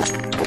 Oh,